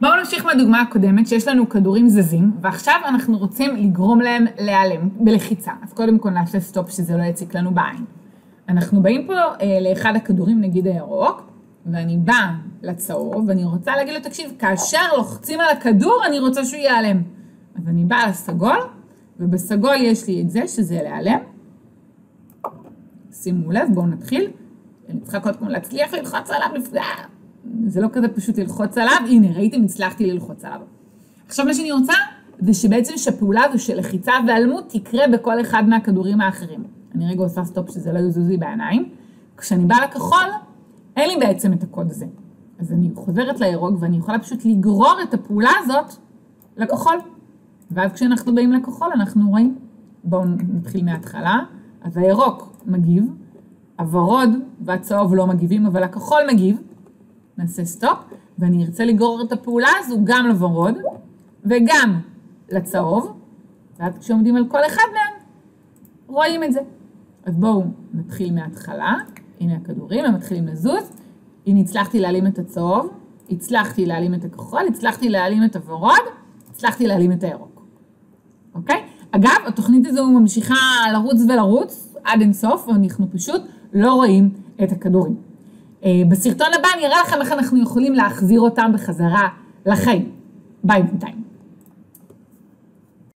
בואו נמשיך מהדוגמה הקודמת, שיש לנו כדורים זזים, ועכשיו אנחנו רוצים לגרום להם להיעלם בלחיצה. אז קודם כל נעשה סטופ שזה לא יציק לנו בעין. אנחנו באים פה אה, לאחד הכדורים, נגיד הירוק, ואני באה לצהוב, ואני רוצה להגיד לו, תקשיב, כאשר לוחצים על הכדור, אני רוצה שהוא ייעלם. אז אני באה לסגול, ובסגול יש לי את זה, שזה להיעלם. שימו לב, בואו נתחיל. אני צריכה קודם כל להצליח ללחוץ עליו לפני... זה לא כזה פשוט ללחוץ עליו, הנה, ראיתם, הצלחתי ללחוץ עליו. עכשיו מה שאני רוצה, זה שבעצם שהפעולה הזו של לחיצה והיעלמות תקרה בכל אחד מהכדורים האחרים. אני רגע עושה סטופ שזה לא יזוז לי בעיניים. כשאני באה לכחול, אין לי בעצם את הקוד הזה. אז אני חוזרת לירוק ואני יכולה פשוט לגרור את הפעולה הזאת לכחול. ואז כשאנחנו באים לכחול אנחנו רואים, בואו נתחיל מההתחלה, אז הירוק מגיב, הוורוד והצהוב לא מגיבים, אבל הכחול מגיב. נעשה סטופ, ואני ארצה לגרור את הפעולה הזו גם לוורוד וגם לצהוב, ואז כשעומדים על כל אחד מהם, רואים את זה. אז בואו נתחיל מההתחלה, הנה הכדורים, הם מתחילים לזוז, הנה הצלחתי להעלים את הצהוב, הצלחתי להעלים את הכחול, הצלחתי להעלים את הוורוד, הצלחתי להעלים את הירוק, אוקיי? אגב, התוכנית הזו ממשיכה לרוץ ולרוץ עד אינסוף, ואנחנו פשוט לא רואים את הכדורים. אה, בסרטון הבא אני אראה לכם איך אנחנו יכולים להחזיר אותם בחזרה לחיים. ביי בינתיים.